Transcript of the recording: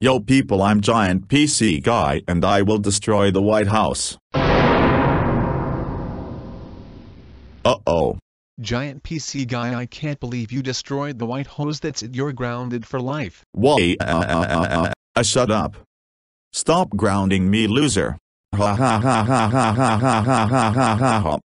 Yo people I'm Giant PC Guy and I will destroy the White House. Uh-oh. Giant PC guy I can't believe you destroyed the white House. that's it you're grounded for life. Why? Uh, uh, uh, shut up. Stop grounding me loser. Ha ha ha ha ha ha ha ha ha ha ha.